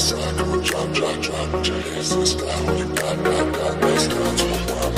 I'm a drop, drop, drop. Put your the sky when got, got, got that style to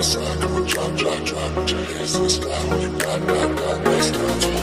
Like the way they have my toes curled up should be a crime. Roll me up some killer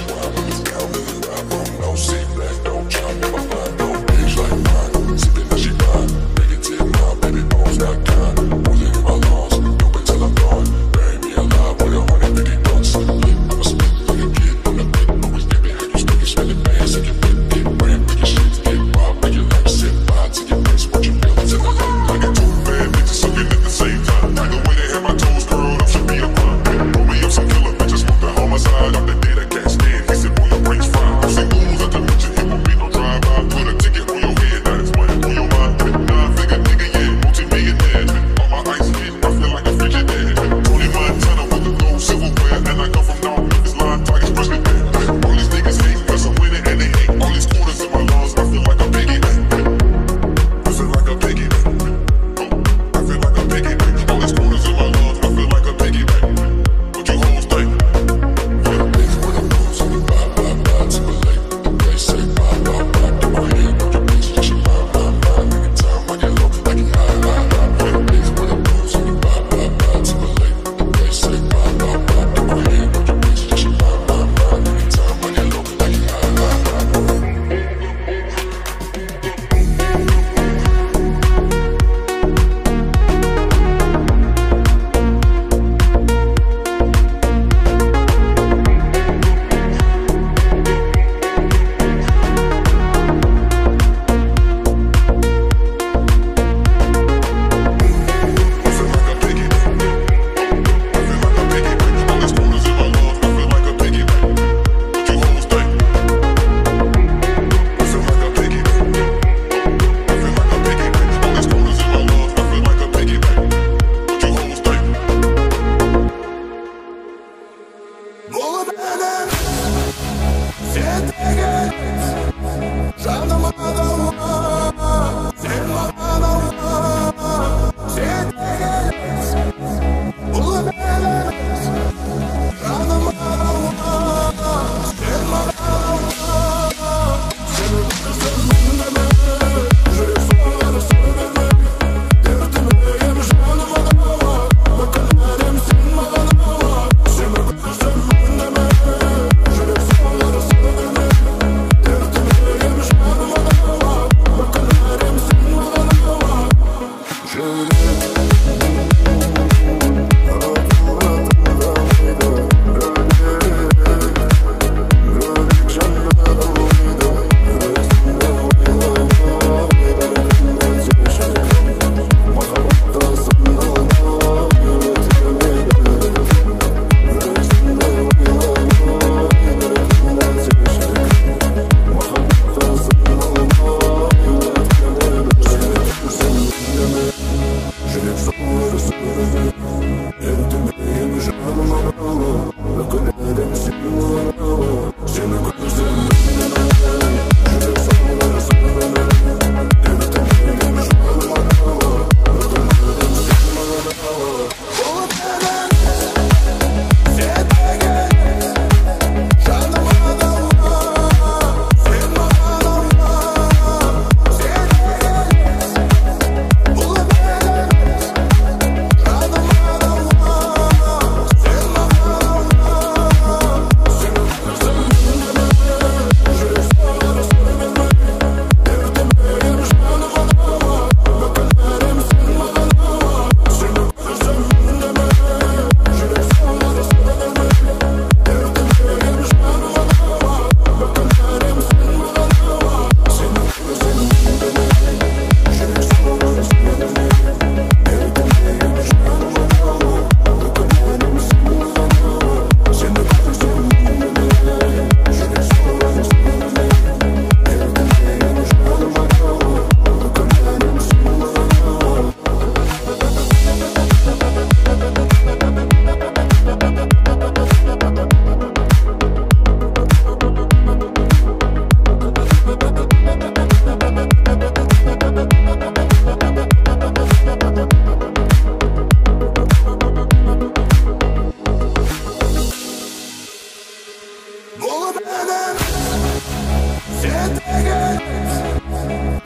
Sen de gel.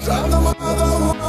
Canıma dalma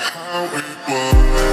how it was.